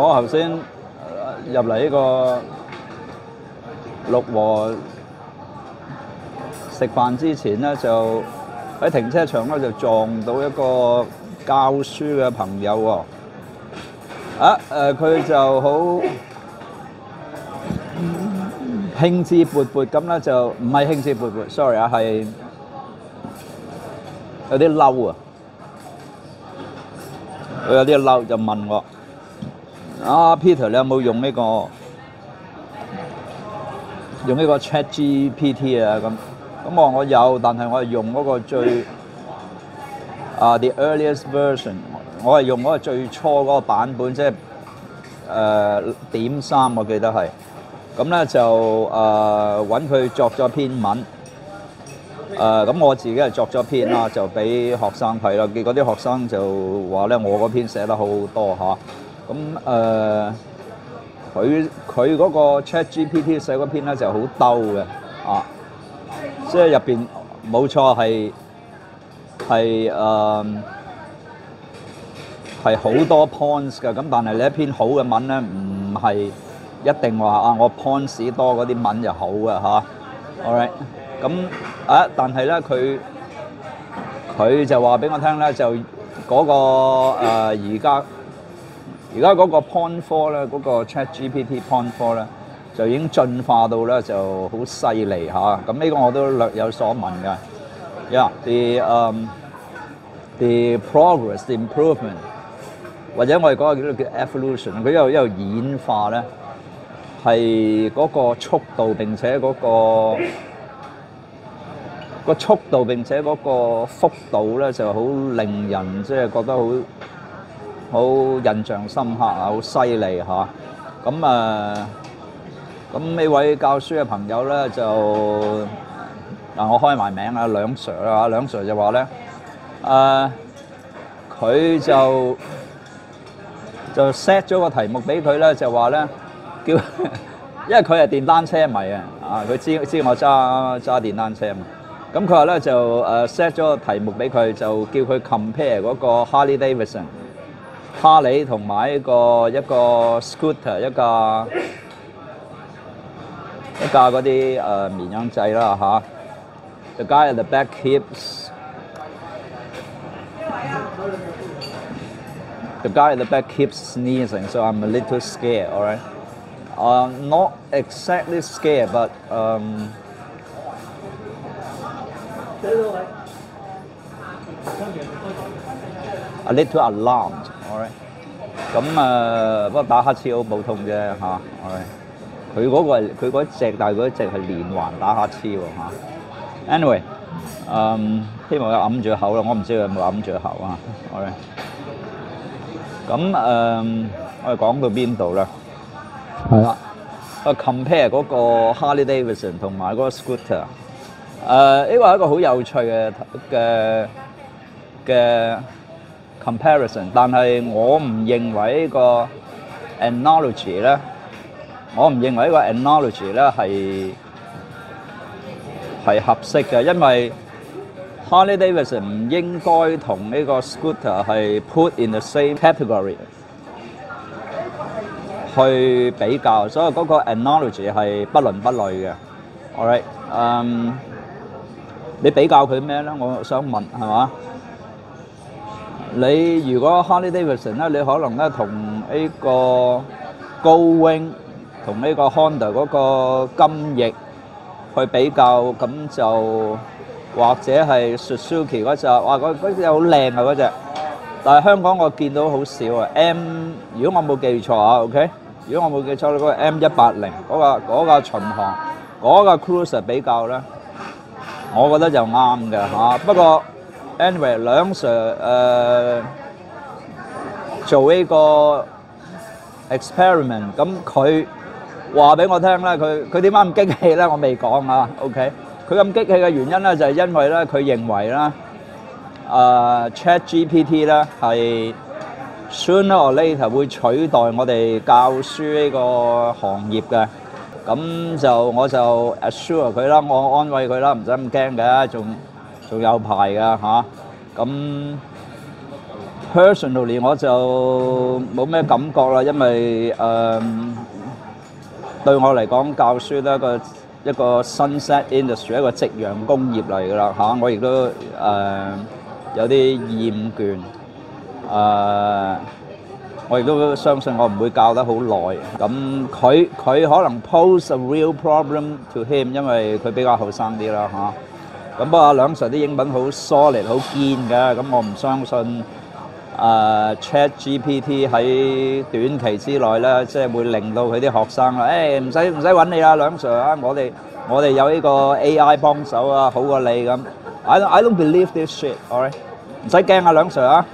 我頭先入嚟呢個六和食飯之前咧，就喺停車場咧就撞到一個教書嘅朋友喎。啊誒，佢、就好興致勃勃咁咧，就唔係興致勃勃，sorry 啊，係有啲嬲啊！佢有啲嬲就問我：啊，Peter，你有冇用呢、個用呢個 ChatGPT 啊？咁咁我我有，但係我係用嗰個最啊 the earliest version，我係用嗰個最初嗰個版本，即係誒點三，我記得係。咁咧就誒揾佢作咗篇文。誒咁、我自己係作咗篇啦，就俾學生睇啦。結果啲學生就話咧，我嗰篇寫得好多嚇。咁誒，佢佢嗰個 ChatGPT 寫嗰篇咧就好兜嘅啊，即係入邊冇錯係係誒係好多 points 嘅。咁但係你一篇好嘅文咧，唔係一定話啊，我 points 多嗰啲文就好嘅嚇。All right。咁啊，但係咧，佢佢就話俾我聽咧，就嗰、個而家而家嗰個 Point Four 咧，嗰、個 ChatGPT Point Four 咧，就已經進化到咧就好犀利嚇。咁、呢個我都略有所聞嘅。Yeah，the um the progress, the improvement，或者我哋嗰個叫做叫 evolution，佢一路一路演化咧，係嗰個速度並且嗰、個。個速度並且嗰個幅度咧就好令人即係覺得好好印象深刻啊，好犀利嚇。咁啊，咁呢位教書嘅朋友咧就嗱，我開埋名啊，梁 Sir 啊，梁 Sir 就話咧誒，佢就就 set 咗個題目俾佢咧，就話咧叫，因為佢係電單車迷啊，啊，佢知知我揸揸電單車嘛。咁佢話咧就誒 set 咗個題目俾佢，就叫佢 compare 嗰個 Harley Davidson，哈利同埋一个一个 scooter 一架一架嗰啲诶绵羊仔啦吓。The guy at the back keeps the guy at the back keeps sneezing, so I'm a little scared. All right, uh, not exactly scared, but um. a little alarmed, 咁啊，不過打乞嗤好普通啫嚇。佢嗰個係佢嗰隻，但係嗰隻係連環打乞嗤喎嚇。Anyway，誒希望佢揞住口啦，我唔知佢有冇揞住口啊。咁誒，我哋講到邊度咧？係啦，啊 compare 嗰個 Harley Davidson 同埋嗰個 scooter。誒呢個係一個好有趣嘅嘅嘅 comparison，但係我唔認為呢個 analogy 咧，我唔認為呢個 analogy 咧係係合適嘅，因為 Harley Davidson 唔應該同呢個 scooter 係 put in the same category 去比較，所以嗰個 analogy 係不倫不類嘅。All right，嗯。你比較佢咩咧？我想問係嘛？你如果 Harley Davidson 咧，你可能咧同呢個高 wing 同呢個 Honda 嗰個金翼去比較，咁就或者係 Suzuki 嗰只，哇！嗰嗰隻好靚啊嗰只，但係香港我見到好少啊。M 如果我冇記錯啊，OK？如果我冇記錯咧，嗰個 M 一八零嗰個嗰個巡航嗰個 Cruiser 比較咧。我覺得就啱嘅嚇，不過 anyway 兩 Sir 誒做呢個 experiment，咁佢話俾我聽咧，佢佢點解咁激氣咧？我未講啊，OK？佢咁激氣嘅原因咧，就係因為咧，佢認為咧，誒 ChatGPT 咧係 sooner or later 會取代我哋教書呢個行業嘅。咁就我就 assure 佢啦，我安慰佢啦，唔使咁驚嘅，仲仲有排㗎嚇。咁 personally 我就冇咩感覺啦，因為誒、呃、對我嚟講教書都係一個一個 sunset industry 一個夕陽工業嚟噶啦嚇，我亦都誒、有啲厭倦誒、我亦都相信我唔會教得好耐。咁佢佢可能 pose a real problem to him，因為佢比較後生啲啦嚇。咁不過兩 Sir 啲英文好 solid 好堅嘅，咁我唔相信。誒 ChatGPT 喺短期之內咧，即係會令到佢啲學生啦，誒唔使唔使揾你啦，梁 Sir 啊，我哋我哋有呢個 AI 幫手啊，好過你咁。I don't I don't believe this shit，alright，唔使驚啊，梁 Sir 啊。